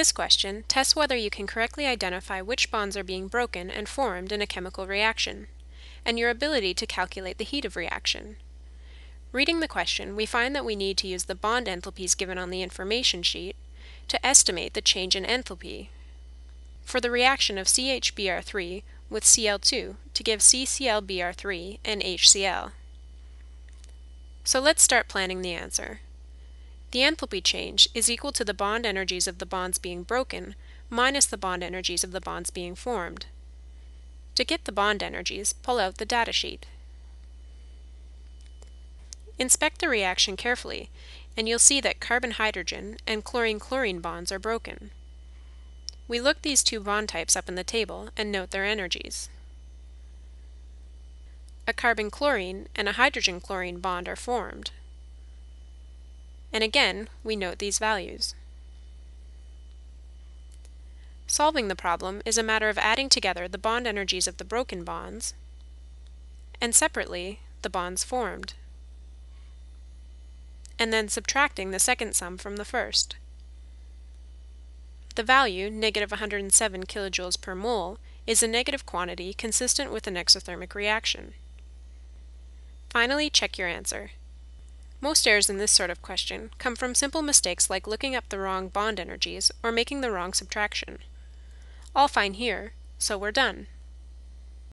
This question tests whether you can correctly identify which bonds are being broken and formed in a chemical reaction, and your ability to calculate the heat of reaction. Reading the question, we find that we need to use the bond enthalpies given on the information sheet to estimate the change in enthalpy for the reaction of CHBr3 with Cl2 to give CClBr3 and HCl. So let's start planning the answer. The enthalpy change is equal to the bond energies of the bonds being broken minus the bond energies of the bonds being formed. To get the bond energies, pull out the datasheet. Inspect the reaction carefully, and you'll see that carbon-hydrogen and chlorine-chlorine bonds are broken. We look these two bond types up in the table and note their energies. A carbon-chlorine and a hydrogen-chlorine bond are formed. And again, we note these values. Solving the problem is a matter of adding together the bond energies of the broken bonds and separately the bonds formed and then subtracting the second sum from the first. The value, negative 107 kilojoules per mole, is a negative quantity consistent with an exothermic reaction. Finally, check your answer. Most errors in this sort of question come from simple mistakes like looking up the wrong bond energies or making the wrong subtraction. All fine here, so we're done.